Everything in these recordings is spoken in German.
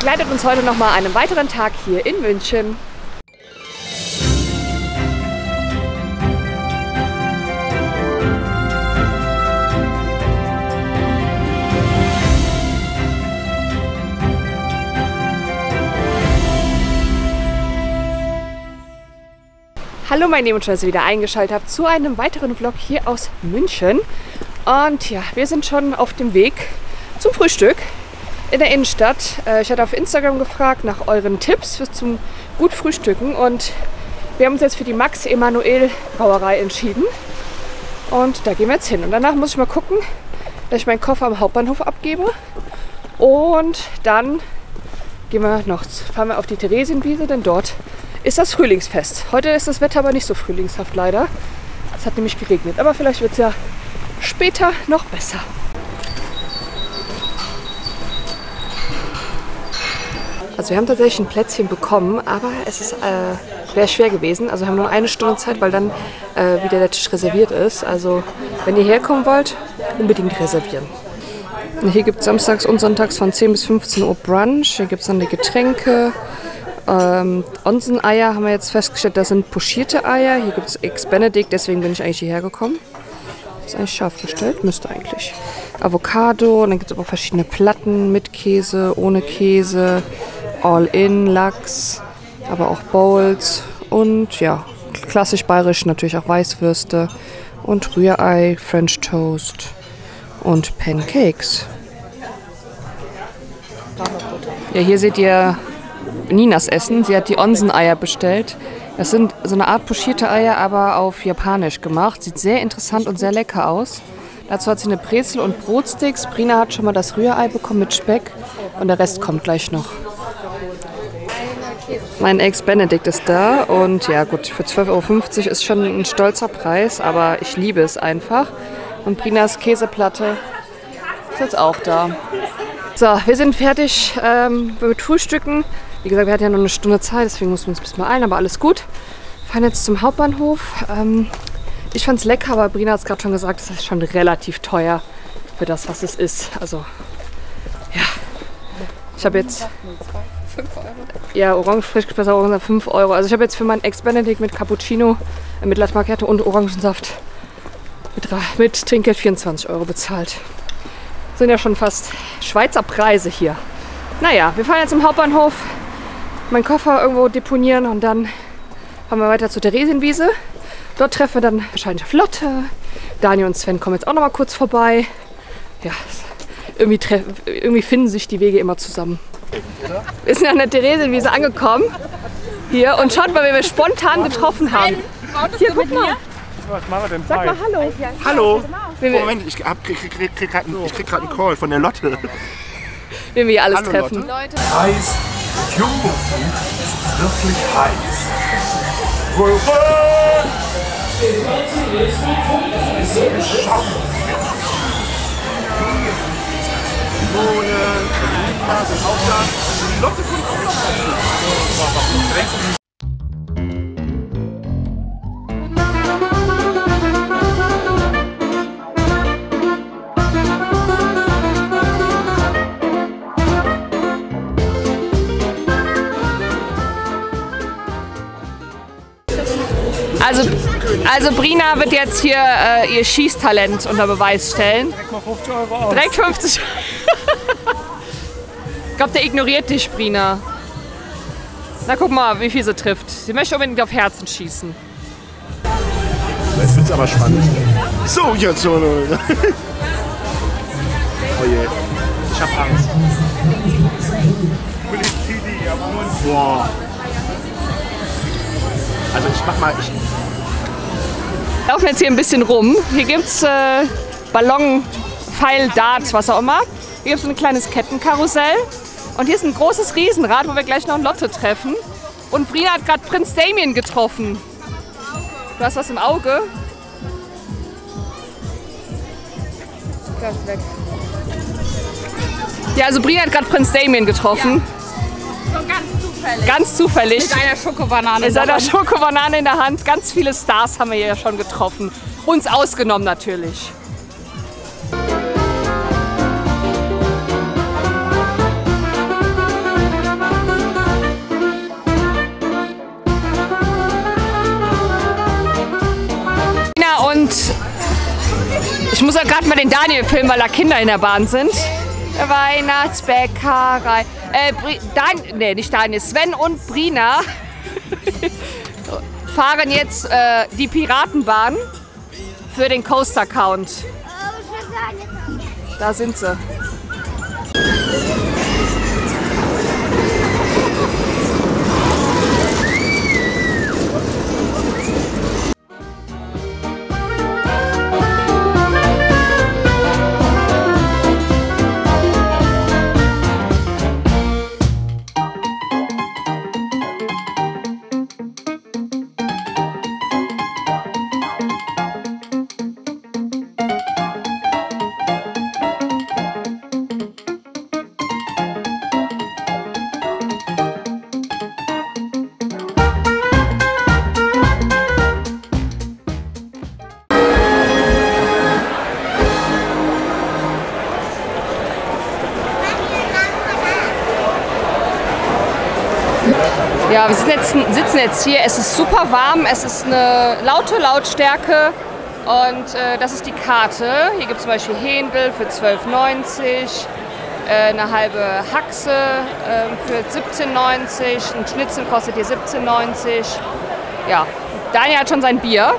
begleitet uns heute noch mal einen weiteren Tag hier in München. Hallo meine Lieben, schön, dass ihr wieder eingeschaltet habt zu einem weiteren Vlog hier aus München. Und ja, wir sind schon auf dem Weg zum Frühstück in der Innenstadt. Äh, ich hatte auf Instagram gefragt nach euren Tipps für zum gut Frühstücken und wir haben uns jetzt für die Max Emanuel Brauerei entschieden. Und da gehen wir jetzt hin. Und danach muss ich mal gucken, dass ich meinen Koffer am Hauptbahnhof abgebe. Und dann gehen wir noch, fahren wir auf die Theresienwiese, denn dort ist das Frühlingsfest. Heute ist das Wetter aber nicht so frühlingshaft leider. Es hat nämlich geregnet, aber vielleicht wird es ja später noch besser. Also wir haben tatsächlich ein Plätzchen bekommen, aber es ist äh, wäre schwer gewesen. Also wir haben nur eine Stunde Zeit, weil dann äh, wieder der Tisch reserviert ist. Also wenn ihr herkommen wollt, unbedingt reservieren. Hier gibt es samstags und sonntags von 10 bis 15 Uhr Brunch. Hier gibt es dann die Getränke, ähm, Onsen-Eier haben wir jetzt festgestellt, das sind pochierte Eier. Hier gibt es Ex-Benedict, deswegen bin ich eigentlich hierher gekommen. Ist eigentlich scharf gestellt, müsste eigentlich. Avocado, und dann gibt es aber verschiedene Platten mit Käse, ohne Käse, All-In, Lachs, aber auch Bowls und ja, klassisch bayerisch natürlich auch Weißwürste und Rührei, French Toast und Pancakes. Ja, hier seht ihr Ninas Essen. Sie hat die Onsen-Eier bestellt. Das sind so eine Art pochierte Eier, aber auf Japanisch gemacht. Sieht sehr interessant und sehr lecker aus. Dazu hat sie eine Brezel und Brotsticks. Brina hat schon mal das Rührei bekommen mit Speck und der Rest kommt gleich noch. Mein Ex-Benedict ist da und ja gut, für 12,50 Euro ist schon ein stolzer Preis, aber ich liebe es einfach. Und Brinas Käseplatte ist jetzt auch da. So, wir sind fertig ähm, mit Frühstücken. Wie gesagt, wir hatten ja noch eine Stunde Zeit, deswegen mussten wir uns ein bisschen beeilen, aber alles gut. Wir fahren jetzt zum Hauptbahnhof. Ähm, ich fand es lecker, aber Brina hat es gerade schon gesagt, es ist schon relativ teuer für das, was es ist. Also, ja. Ich habe jetzt... 5 Euro? Ja, Orange frisch besser Orangensaft 5 Euro. Also ich habe jetzt für meinen Ex-Benedict mit Cappuccino, äh, mit Latte Macchiato und Orangensaft mit, mit Trinkgeld 24 Euro bezahlt. Sind ja schon fast Schweizer Preise hier. Naja, wir fahren jetzt zum Hauptbahnhof meinen Koffer irgendwo deponieren und dann fahren wir weiter zur Theresienwiese. Dort treffen wir dann wahrscheinlich auf Lotte. Daniel und Sven kommen jetzt auch noch mal kurz vorbei. Ja, irgendwie, irgendwie finden sich die Wege immer zusammen. Wir sind an der Theresienwiese angekommen. Hier und schaut mal, wen wir spontan getroffen haben. Hier, guck mal. Was machen wir denn? Sag mal Hallo. Hallo. Moment, ich krieg, krieg, krieg gerade einen Call von der Lotte. Wen wir hier alles Hallo, treffen. Leute. Heiß. Dschungelbuch ist wirklich heiß. Simone, Sind auch da. Die Lotte kommt auch noch. Also, also Brina wird jetzt hier äh, ihr Schießtalent unter Beweis stellen. Direkt mal 50 Euro aus. Direkt 50 Ich glaube, der ignoriert dich, Brina. Na, guck mal, wie viel sie trifft. Sie möchte unbedingt auf Herzen schießen. Jetzt wird's aber spannend. So, jetzt so. oh je. Ich hab Angst. Boah. Also ich mach mal, ich, wir laufen jetzt hier ein bisschen rum. Hier gibt es äh, Ballon, Pfeil, Dart, was auch immer. Hier gibt es ein kleines Kettenkarussell. Und hier ist ein großes Riesenrad, wo wir gleich noch ein Lotte treffen. Und Brina hat gerade Prinz Damien getroffen. Du hast was im Auge? Das ist weg. Ja, also Brina hat gerade Prinz Damien getroffen. Ja. So ganz zufällig. Ganz zufällig. Mit einer Schokobanane. Mit einer Schokobanane in der Hand. Ganz viele Stars haben wir ja schon getroffen. Uns ausgenommen natürlich. Ich muss ja gerade mal den Daniel filmen, weil da Kinder in der Bahn sind. Weihnachtsbäckerei. Äh, Bri Dan nee, nicht Daniel. Sven und Brina fahren jetzt äh, die Piratenbahn für den Coaster Count. Da sind sie. Ja, wir sitzen jetzt, sitzen jetzt hier. Es ist super warm. Es ist eine laute Lautstärke. Und äh, das ist die Karte. Hier gibt es zum Beispiel Händel für 12,90, äh, eine halbe Haxe äh, für 17,90, ein Schnitzel kostet hier 17,90. Ja, Daniel hat schon sein Bier.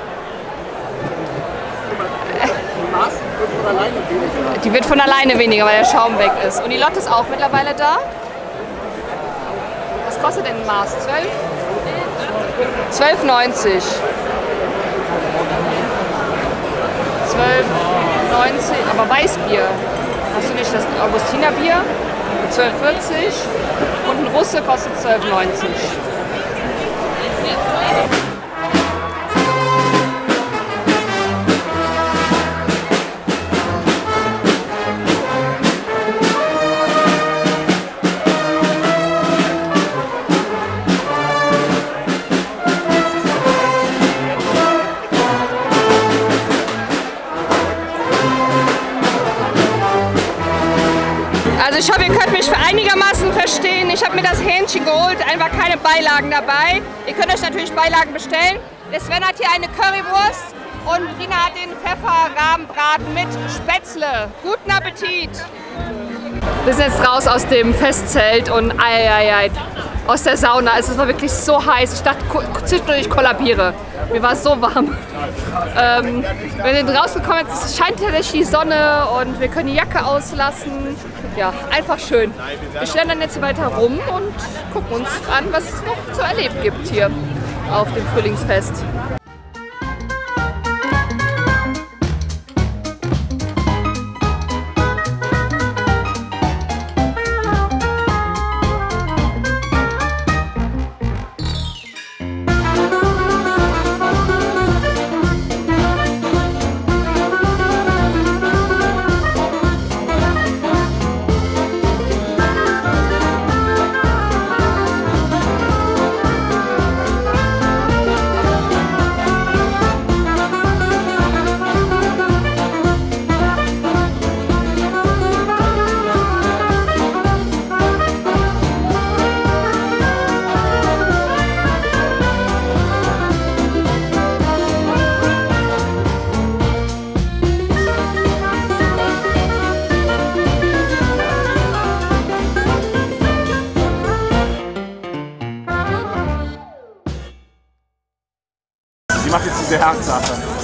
Die Maß wird von alleine weniger. Die wird von alleine weniger, weil der Schaum weg ist. Und die Lotte ist auch mittlerweile da. Was kostet denn ein Maß? 12? 12,90. 12,90, aber Weißbier. Hast du nicht das Augustinerbier? 12,40 und ein Russe kostet 12,90. Ich hoffe, ihr könnt mich für einigermaßen verstehen. Ich habe mir das Hähnchen geholt, einfach keine Beilagen dabei. Ihr könnt euch natürlich Beilagen bestellen. Der Sven hat hier eine Currywurst und Rina hat den Pfefferrahmenbraten mit Spätzle. Guten Appetit! Wir sind jetzt raus aus dem Festzelt und ei, ei, ei, aus der Sauna. Also es war wirklich so heiß. Ich dachte zwischendurch, ich kollabiere. Mir war so warm. Ähm, wir sind rausgekommen, es scheint tatsächlich die Sonne und wir können die Jacke auslassen. Ja, einfach schön. Wir stellen dann jetzt hier weiter rum und gucken uns an, was es noch zu erleben gibt hier auf dem Frühlingsfest.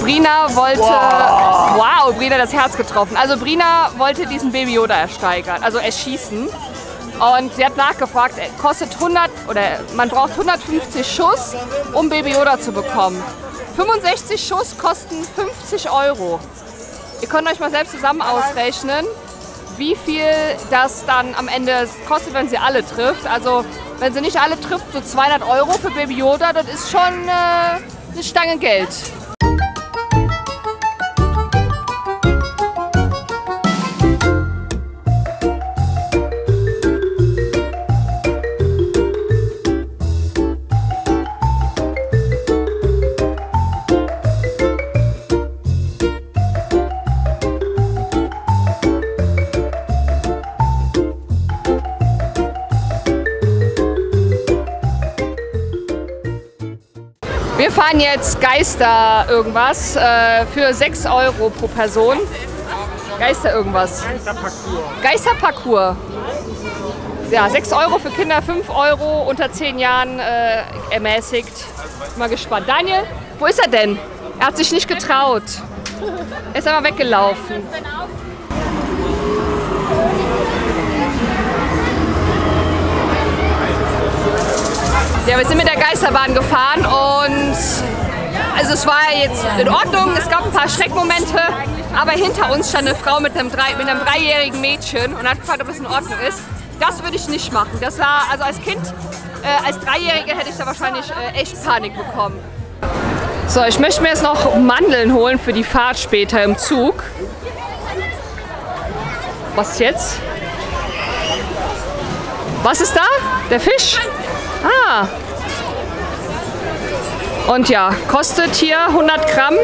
Brina wollte. Wow. Brina hat das Herz getroffen. Also Brina wollte diesen Baby Yoda ersteigern, also erschießen. Und sie hat nachgefragt, er kostet 100 oder man braucht 150 Schuss, um Baby Yoda zu bekommen. 65 Schuss kosten 50 Euro. Ihr könnt euch mal selbst zusammen ausrechnen, wie viel das dann am Ende kostet, wenn sie alle trifft. Also wenn sie nicht alle trifft, so 200 Euro für Baby Yoda, das ist schon äh, eine Stange Geld. Fahren jetzt Geister irgendwas äh, für 6 Euro pro Person. Geister irgendwas. Geisterparcours. Ja, 6 Euro für Kinder, 5 Euro unter 10 Jahren äh, ermäßigt. Mal gespannt. Daniel, wo ist er denn? Er hat sich nicht getraut. Er ist aber weggelaufen. Ja, wir sind mit der Geisterbahn gefahren und also es war jetzt in Ordnung, es gab ein paar Schreckmomente, aber hinter uns stand eine Frau mit einem, drei, mit einem dreijährigen Mädchen und hat gefragt, ob es in Ordnung ist. Das würde ich nicht machen. Das war, also als Kind, äh, als Dreijährige hätte ich da wahrscheinlich äh, echt Panik bekommen. So, ich möchte mir jetzt noch Mandeln holen für die Fahrt später im Zug. Was jetzt? Was ist da? Der Fisch? Ah. Und ja, kostet hier 100 Gramm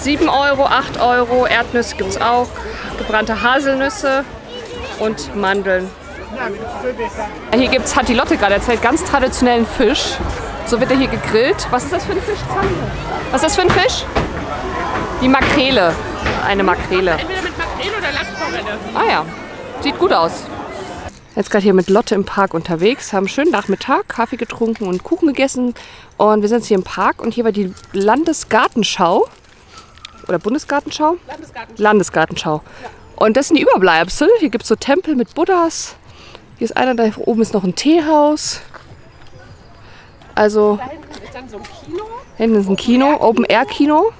7 Euro, 8 Euro. Erdnüsse gibt es auch, gebrannte Haselnüsse und Mandeln. Hier gibt's, hat die Lotte gerade erzählt, ganz traditionellen Fisch. So wird er hier gegrillt. Was ist das für ein Fisch? Was ist das für ein Fisch? Die Makrele. Eine Makrele. Entweder mit Makrele oder Lachsforelle. Ah ja, sieht gut aus. Jetzt gerade hier mit Lotte im Park unterwegs, haben einen schönen Nachmittag, Kaffee getrunken und Kuchen gegessen. Und wir sind jetzt hier im Park und hier war die Landesgartenschau. Oder Bundesgartenschau? Landesgarten. Landesgartenschau. Und das sind die Überbleibsel. Hier gibt es so Tempel mit Buddhas. Hier ist einer, da oben ist noch ein Teehaus. Also, Da hinten ist dann so ein Kino. hinten ist ein Kino, Open-Air-Kino.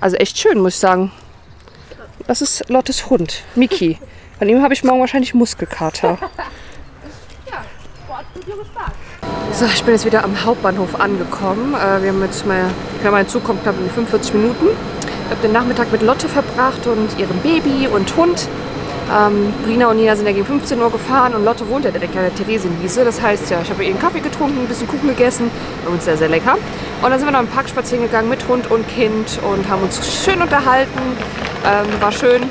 Also echt schön, muss ich sagen. Das ist Lottes Hund, Miki. Von ihm habe ich morgen wahrscheinlich Muskelkater. So, ich bin jetzt wieder am Hauptbahnhof angekommen. Äh, wir haben jetzt mal, wenn mein Zug kommt, knapp in 45 Minuten. Ich habe den Nachmittag mit Lotte verbracht und ihrem Baby und Hund. Ähm, Brina und Nina sind ja gegen 15 Uhr gefahren und Lotte wohnt ja direkt an der Theresienwiese. Das heißt ja, ich habe ihr einen Kaffee getrunken, ein bisschen Kuchen gegessen. Bei uns sehr, sehr lecker. Und dann sind wir noch im Park spazieren gegangen mit Hund und Kind und haben uns schön unterhalten. Ähm, war schön.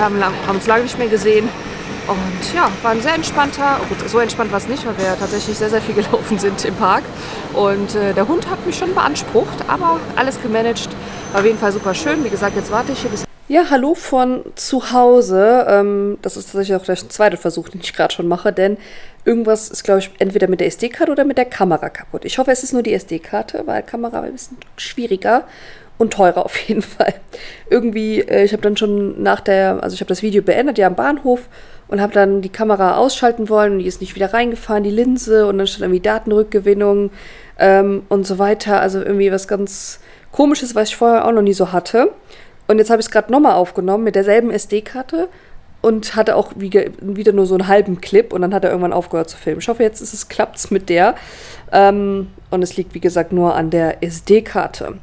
Ähm, lang- haben uns lange nicht mehr gesehen. Und ja, war ein sehr entspannter, oh gut, so entspannt war es nicht, weil wir tatsächlich sehr, sehr viel gelaufen sind im Park. Und äh, der Hund hat mich schon beansprucht, aber alles gemanagt. War auf jeden Fall super schön. Wie gesagt, jetzt warte ich hier bis. Ja, hallo von zu Hause. Ähm, das ist tatsächlich auch der zweite Versuch, den ich gerade schon mache, denn irgendwas ist, glaube ich, entweder mit der SD-Karte oder mit der Kamera kaputt. Ich hoffe, es ist nur die SD-Karte, weil Kamera ein bisschen schwieriger und teurer auf jeden Fall. Irgendwie, äh, ich habe dann schon nach der, also ich habe das Video beendet, ja am Bahnhof und habe dann die Kamera ausschalten wollen und die ist nicht wieder reingefahren, die Linse und dann stand irgendwie Datenrückgewinnung ähm, und so weiter. Also irgendwie was ganz komisches, was ich vorher auch noch nie so hatte. Und jetzt habe ich es gerade nochmal aufgenommen mit derselben SD-Karte und hatte auch wieder nur so einen halben Clip und dann hat er irgendwann aufgehört zu filmen. Ich hoffe, jetzt ist es, klappt's mit der. Ähm, und es liegt, wie gesagt, nur an der SD-Karte.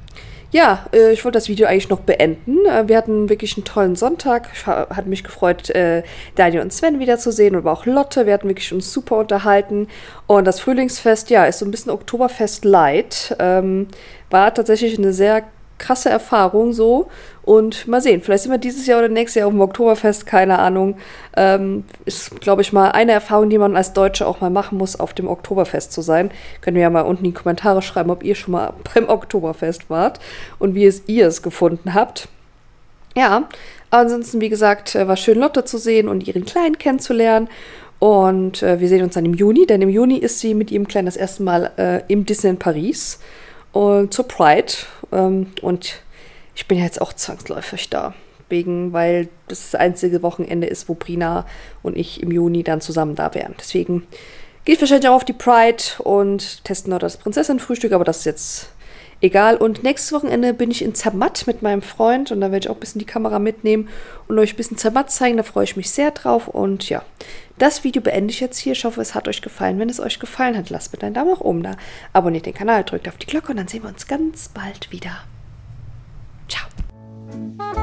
Ja, äh, ich wollte das Video eigentlich noch beenden. Äh, wir hatten wirklich einen tollen Sonntag. Ich ha- hat mich gefreut, äh, Daniel und Sven wiederzusehen, aber auch Lotte. Wir hatten wirklich uns super unterhalten. Und das Frühlingsfest, ja, ist so ein bisschen Oktoberfest light. Ähm, war tatsächlich eine sehr krasse Erfahrung so. Und mal sehen, vielleicht sind wir dieses Jahr oder nächstes Jahr auf dem Oktoberfest, keine Ahnung. Ähm, ist, glaube ich, mal eine Erfahrung, die man als Deutsche auch mal machen muss, auf dem Oktoberfest zu sein. Könnt ihr ja mal unten in die Kommentare schreiben, ob ihr schon mal beim Oktoberfest wart und wie es ihr es gefunden habt. Ja, ansonsten, wie gesagt, äh, war schön, Lotte zu sehen und ihren Kleinen kennenzulernen. Und äh, wir sehen uns dann im Juni, denn im Juni ist sie mit ihrem Kleinen das erste Mal äh, im Disneyland Paris und zur Pride. Ähm, und ich bin jetzt auch zwangsläufig da. Wegen, weil das das einzige Wochenende ist, wo Brina und ich im Juni dann zusammen da wären. Deswegen gehe ich wahrscheinlich auch auf die Pride und testen noch das Prinzessin-Frühstück, aber das ist jetzt egal. Und nächstes Wochenende bin ich in Zermatt mit meinem Freund und da werde ich auch ein bisschen die Kamera mitnehmen und euch ein bisschen Zermatt zeigen. Da freue ich mich sehr drauf. Und ja, das Video beende ich jetzt hier. Ich hoffe, es hat euch gefallen. Wenn es euch gefallen hat, lasst bitte einen Daumen nach oben da. Abonniert den Kanal, drückt auf die Glocke und dann sehen wir uns ganz bald wieder. Ciao.